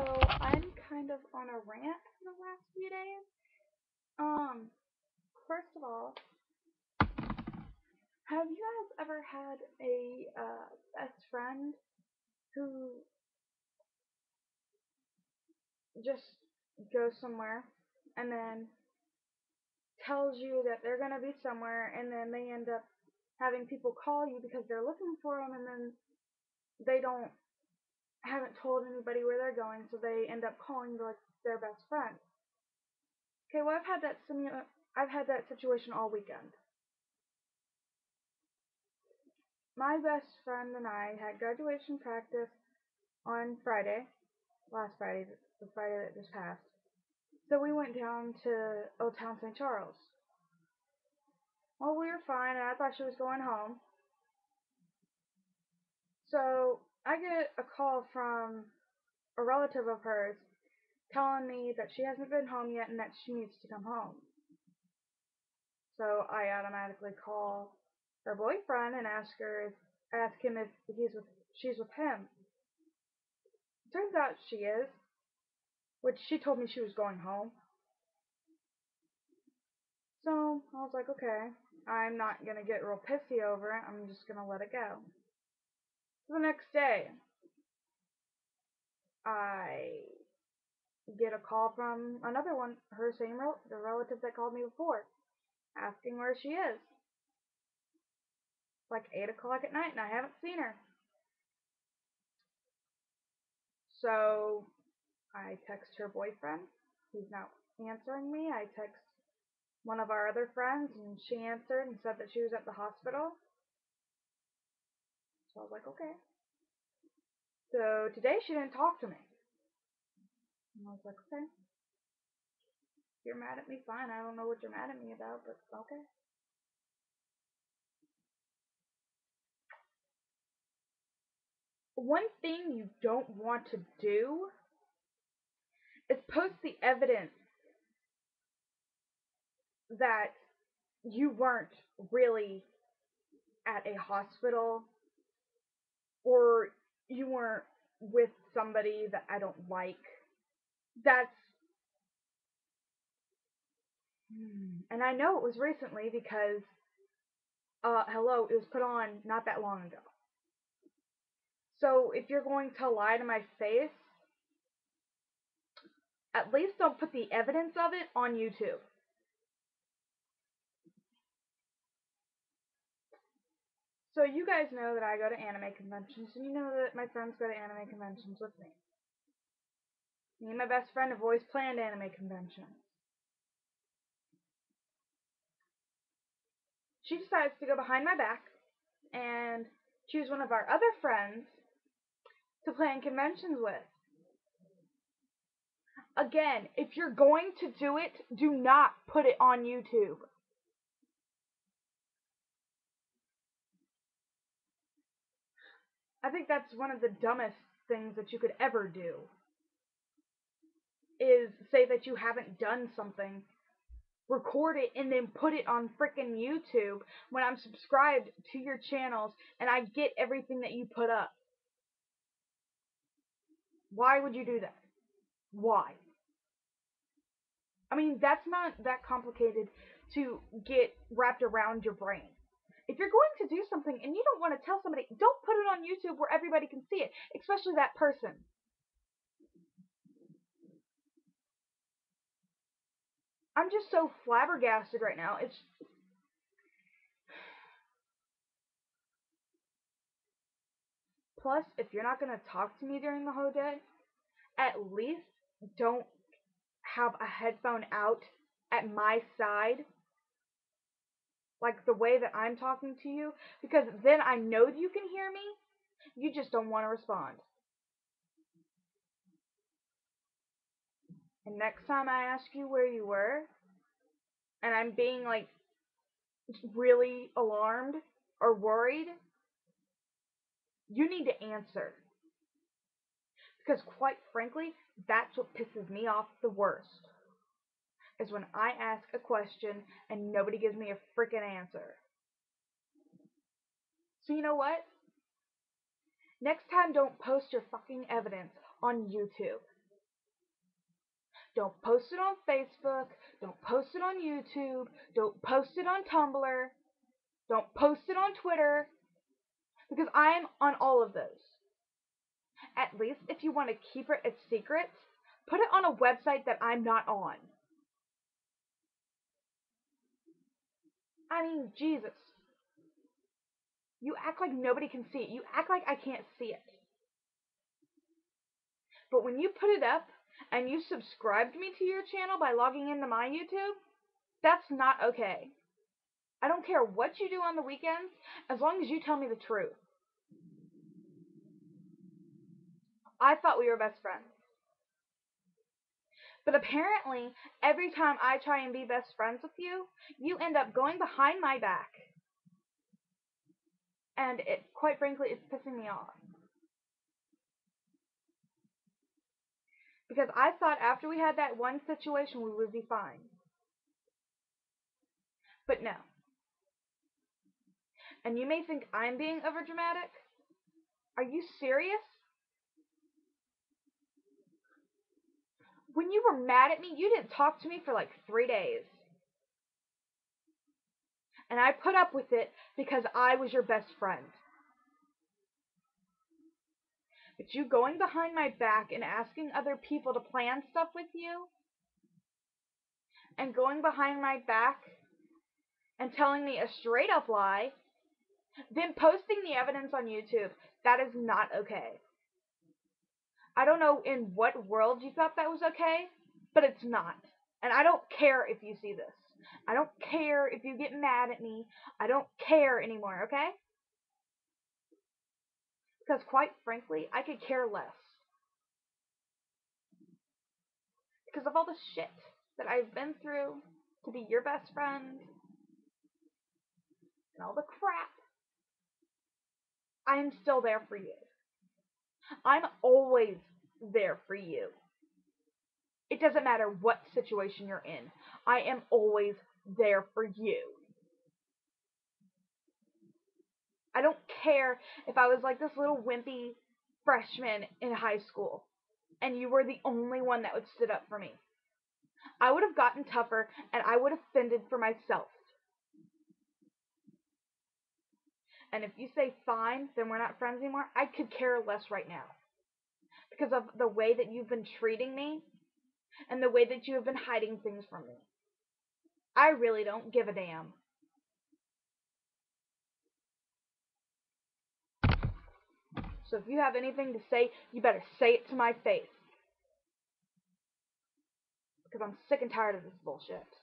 So I'm kind of on a rant the last few days. Um, first of all, have you guys ever had a uh, best friend who just goes somewhere and then tells you that they're gonna be somewhere and then they end up having people call you because they're looking for them and then they don't haven't told anybody where they're going, so they end up calling like their best friend. Okay, well I've had that simu- I've had that situation all weekend. My best friend and I had graduation practice on Friday, last Friday, the Friday that just passed. So we went down to Old Town St. Charles. Well, we were fine, and I thought she was going home. So I get a call from a relative of hers telling me that she hasn't been home yet and that she needs to come home. So I automatically call her boyfriend and ask her if, ask him if he's with she's with him. Turns out she is, which she told me she was going home. So I was like, okay, I'm not gonna get real pissy over it. I'm just gonna let it go. The next day, I get a call from another one, her same rel- the relative that called me before, asking where she is. It's like eight o'clock at night, and I haven't seen her. So I text her boyfriend. He's not answering me. I text one of our other friends, and she answered and said that she was at the hospital. So I was like, okay. So today she didn't talk to me. And I was like, okay. You're mad at me, fine. I don't know what you're mad at me about, but okay. One thing you don't want to do is post the evidence that you weren't really at a hospital or you weren't with somebody that I don't like. That's Hmm. and I know it was recently because uh hello, it was put on not that long ago. So if you're going to lie to my face, at least don't put the evidence of it on YouTube. So you guys know that I go to anime conventions, and you know that my friends go to anime conventions with me. Me and my best friend have always planned anime conventions. She decides to go behind my back and choose one of our other friends to plan conventions with. Again, if you're going to do it, do not put it on YouTube. I think that's one of the dumbest things that you could ever do. Is say that you haven't done something, record it, and then put it on frickin' YouTube when I'm subscribed to your channels and I get everything that you put up. Why would you do that? Why? I mean, that's not that complicated to get wrapped around your brain. If you're going to do something and you don't want to tell somebody, don't put it on YouTube where everybody can see it, especially that person. I'm just so flabbergasted right now. It's plus if you're not going to talk to me during the whole day, at least don't have a headphone out at my side like the way that I'm talking to you because then I know you can hear me. You just don't want to respond. And next time I ask you where you were and I'm being like really alarmed or worried, you need to answer. Because quite frankly, that's what pisses me off the worst. Is when I ask a question and nobody gives me a freaking answer. So you know what? Next time don't post your fucking evidence on YouTube. Don't post it on Facebook. Don't post it on YouTube. Don't post it on Tumblr. Don't post it on Twitter. Because I'm on all of those. At least if you want to keep it a secret, put it on a website that I'm not on. I mean, Jesus. You act like nobody can see it. You act like I can't see it. But when you put it up and you subscribed me to your channel by logging into my YouTube, that's not okay. I don't care what you do on the weekends as long as you tell me the truth. I thought we were best friends. But apparently, every time I try and be best friends with you, you end up going behind my back. And it, quite frankly, it's pissing me off. Because I thought after we had that one situation, we would be fine. But no. And you may think I'm being overdramatic. Are you serious? When you were mad at me, you didn't talk to me for like three days. And I put up with it because I was your best friend. But you going behind my back and asking other people to plan stuff with you, and going behind my back and telling me a straight up lie, then posting the evidence on YouTube, that is not okay. I don't know in what world you thought that was okay, but it's not. And I don't care if you see this. I don't care if you get mad at me. I don't care anymore, okay? Because quite frankly, I could care less. Because of all the shit that I've been through to be your best friend and all the crap, I am still there for you. I'm always there for you. It doesn't matter what situation you're in. I am always there for you. I don't care if I was like this little wimpy freshman in high school and you were the only one that would stood up for me. I would have gotten tougher and I would have fended for myself. And if you say fine, then we're not friends anymore, I could care less right now because of the way that you've been treating me and the way that you have been hiding things from me. I really don't give a damn. So if you have anything to say, you better say it to my face. Because I'm sick and tired of this bullshit.